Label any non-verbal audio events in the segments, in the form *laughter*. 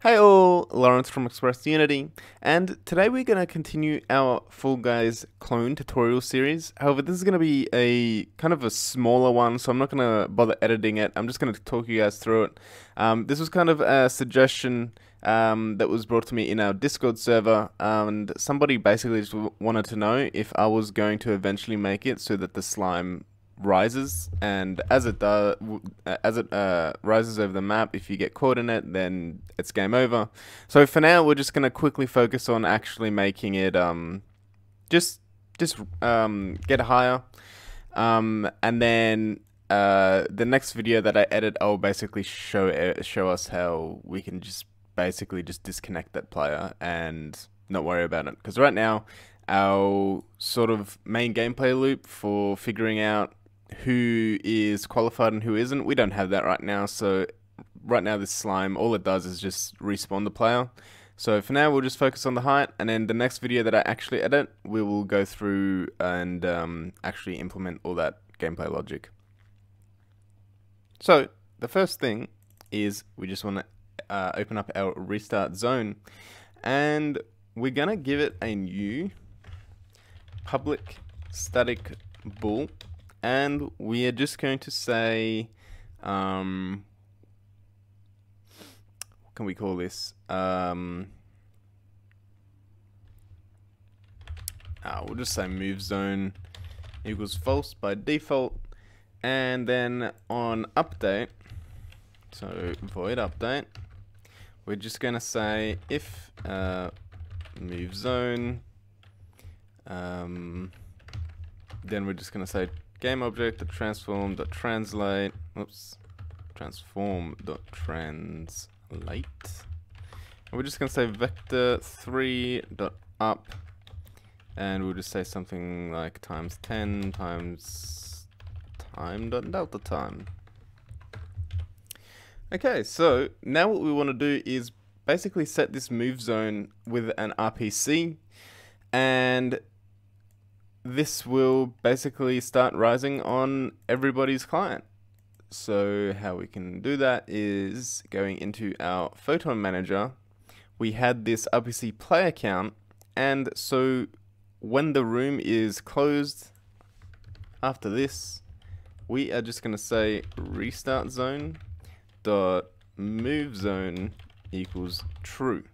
Hey all, Laurence from Express Unity, and today we're going to continue our Fall Guys clone tutorial series. However, this is going to be a kind of a smaller one, so I'm not going to bother editing it. I'm just going to talk you guys through it. Um, this was kind of a suggestion um, that was brought to me in our Discord server, and somebody basically just wanted to know if I was going to eventually make it so that the slime rises, and as it does, as it uh, rises over the map, if you get caught in it, then it's game over. So for now, we're just gonna quickly focus on actually making it um, just just um, get higher, um, and then uh, the next video that I edit, I'll basically show uh, show us how we can just basically just disconnect that player and not worry about it. Because right now, our sort of main gameplay loop for figuring out who is qualified and who isn't. We don't have that right now, so right now this slime, all it does is just respawn the player. So for now, we'll just focus on the height, and then the next video that I actually edit, we will go through and um, actually implement all that gameplay logic. So the first thing is we just want to uh, open up our restart zone, and we're gonna give it a new public static bool and we are just going to say, um, what can we call this? Um, uh, we'll just say move zone equals false by default. And then on update, so void update, we're just going to say if uh, move zone, um, then we're just going to say game object dot transform dot translate. Oops. Transform dot translate. And we're just gonna say vector 3 dot up. And we'll just say something like times 10 times time dot delta time. Okay so now what we want to do is basically set this move zone with an RPC and this will basically start rising on everybody's client. So how we can do that is going into our Photon Manager. We had this RPC play account, and so when the room is closed after this, we are just going to say restart zone dot move zone equals true.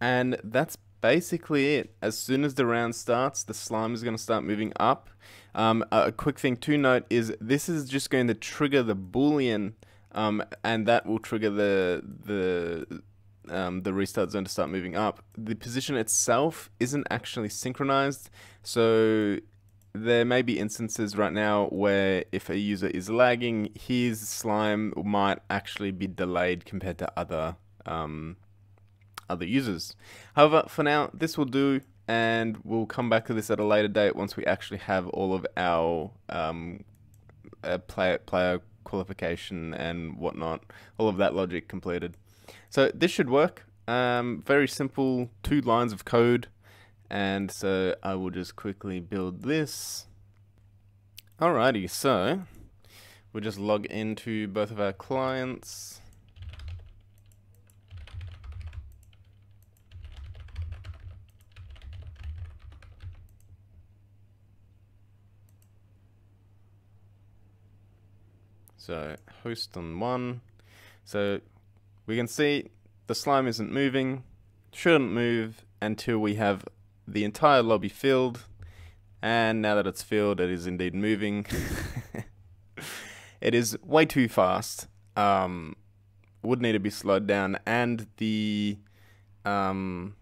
And that's basically it. As soon as the round starts, the slime is going to start moving up. Um, a quick thing to note is this is just going to trigger the boolean, um, and that will trigger the the um, the restart zone to start moving up. The position itself isn't actually synchronized, so there may be instances right now where if a user is lagging, his slime might actually be delayed compared to other um, other users. However, for now, this will do, and we'll come back to this at a later date once we actually have all of our um, uh, player, player qualification and whatnot, all of that logic completed. So this should work. Um, very simple, two lines of code. And so I will just quickly build this. Alrighty, so we'll just log into both of our clients. So host on one. So we can see the slime isn't moving, shouldn't move until we have the entire lobby filled. And now that it's filled, it is indeed moving. *laughs* it is way too fast. Um, would need to be slowed down, and the um,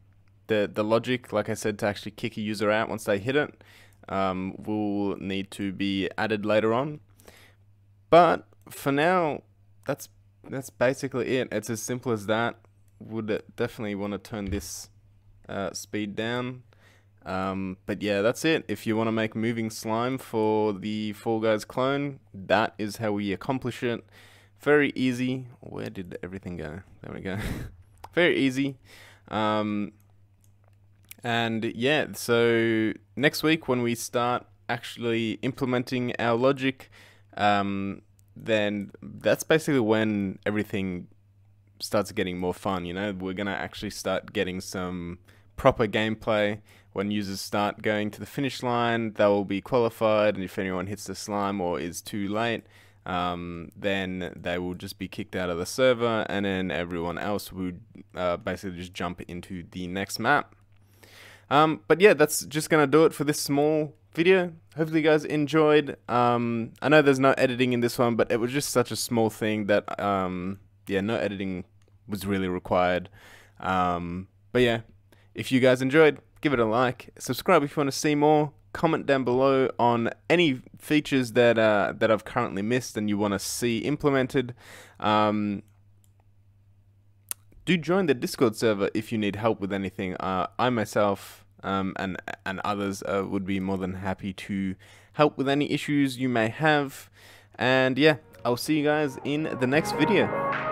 the the logic, like I said, to actually kick a user out once they hit it, um, will need to be added later on. But for now, that's that's basically it. It's as simple as that. Would definitely want to turn this uh, speed down. Um, but yeah, that's it. If you want to make moving slime for the Fall Guys clone, that is how we accomplish it. Very easy. Where did everything go? There we go. *laughs* Very easy. Um, and yeah, so next week when we start actually implementing our logic, um, then that's basically when everything starts getting more fun. You know, we're gonna actually start getting some proper gameplay. When users start going to the finish line, they will be qualified, and if anyone hits the slime or is too late, um, then they will just be kicked out of the server, and then everyone else would uh, basically just jump into the next map. Um, but yeah, that's just gonna do it for this small video. Hopefully, you guys enjoyed. Um, I know there's no editing in this one, but it was just such a small thing that um, yeah, no editing was really required. Um, but yeah, if you guys enjoyed, give it a like, subscribe if you want to see more. Comment down below on any features that uh, that I've currently missed and you want to see implemented. Um, do join the Discord server if you need help with anything. Uh, I myself um, and and others uh, would be more than happy to help with any issues you may have. And yeah, I'll see you guys in the next video.